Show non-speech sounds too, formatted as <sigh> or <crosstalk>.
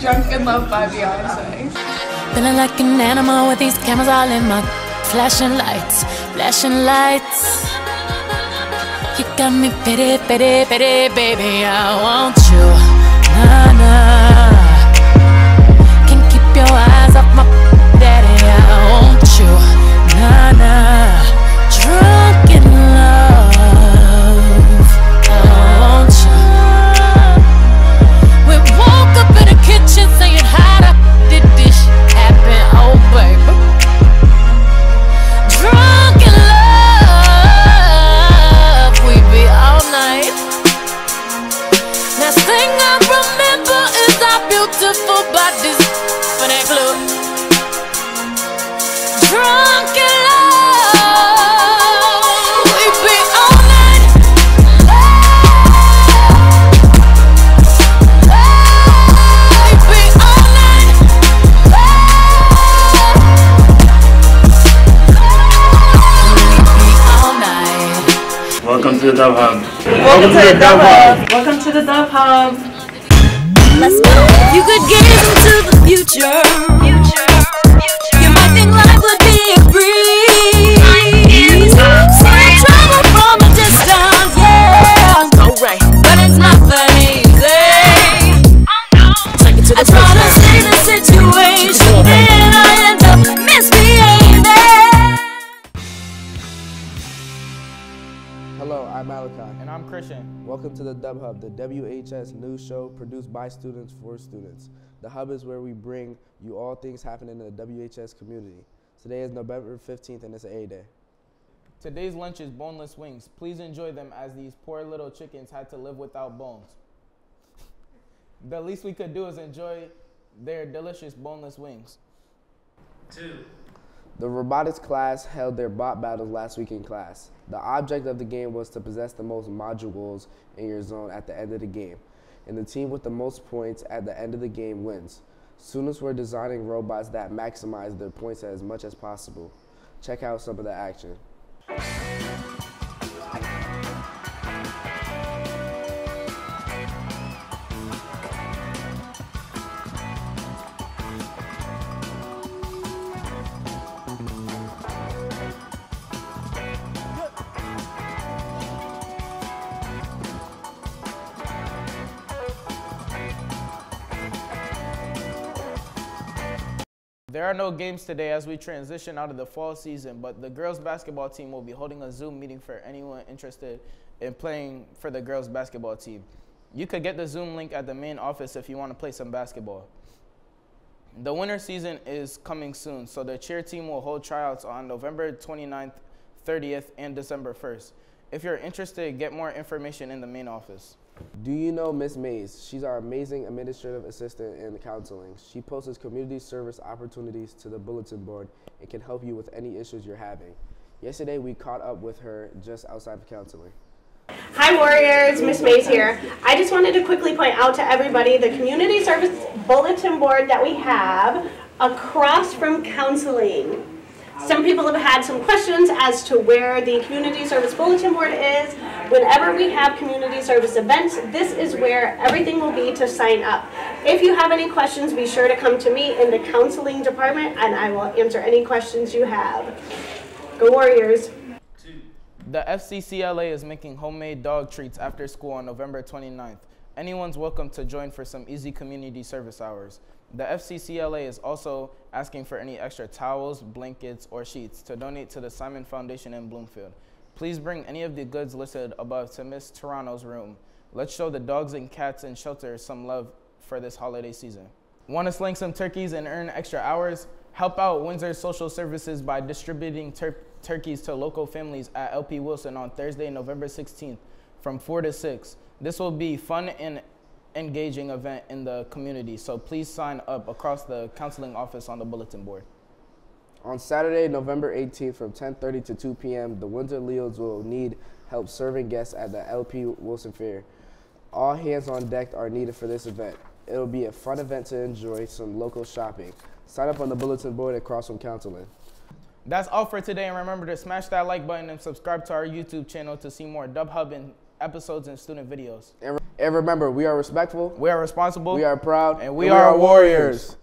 Drunk in Love by Beyonce. Feeling like an animal with these cameras all in my flashing lights, flashing lights. You got me pity, pity, pity, baby. I want you, nah, nah. To the Dub Hub. Welcome to the Dub Hub. Welcome to the Dub Hub. Let's go. You could gaze into the future. You Welcome to the Dub Hub, the WHS news show produced by students for students. The hub is where we bring you all things happening in the WHS community. Today is November 15th and it's a A day. Today's lunch is boneless wings. Please enjoy them as these poor little chickens had to live without bones. <laughs> The least we could do is enjoy their delicious boneless wings. The robotics class held their bot battles last week in class. The object of the game was to possess the most modules in your zone at the end of the game, and the team with the most points at the end of the game wins. Students were designing robots that maximize their points as much as possible. Check out some of the action. There are no games today as we transition out of the fall season, but the girls basketball team will be holding a Zoom meeting for anyone interested in playing for the girls basketball team. You could get the Zoom link at the main office if you want to play some basketball. The winter season is coming soon, so the cheer team will hold tryouts on November 29th, 30th, and December 1st. If you're interested, get more information in the main office. Do you know Miss Mays? She's our amazing administrative assistant in counseling. She posts community service opportunities to the bulletin board and can help you with any issues you're having. Yesterday, we caught up with her just outside of counseling. Hi Warriors, Miss Mays here. I just wanted to quickly point out to everybody the community service bulletin board that we have across from counseling. Some people have had some questions as to where the community service bulletin board is. Whenever we have community service events, this is where everything will be to sign up. If you have any questions, be sure to come to me in the counseling department and I will answer any questions you have. Go Warriors! The FCCLA is making homemade dog treats after school on November 29th. Anyone's welcome to join for some easy community service hours. The FCCLA is also asking for any extra towels, blankets, or sheets to donate to the Simon Foundation in Bloomfield. Please bring any of the goods listed above to Miss Toronto's room. Let's show the dogs and cats in shelter some love for this holiday season. Want to sling some turkeys and earn extra hours? Help out Windsor Social Services by distributing tur- turkeys to local families at LP Wilson on Thursday, November 16th from 4 to 6. This will be fun and engaging event in the community, so please sign up across the counseling office on the bulletin board. On Saturday, November 18th from 10:30 to 2 p.m., the Windsor Leos will need help serving guests at the LP Wilson Fair. All hands on deck are needed for this event. It'll be a fun event to enjoy some local shopping. Sign up on the bulletin board across from counseling. That's all for today, and remember to smash that like button and subscribe to our YouTube channel to see more Dub Hub and episodes and student videos. And, re- and remember, we are respectful, We are responsible. we are proud, and we, are, warriors.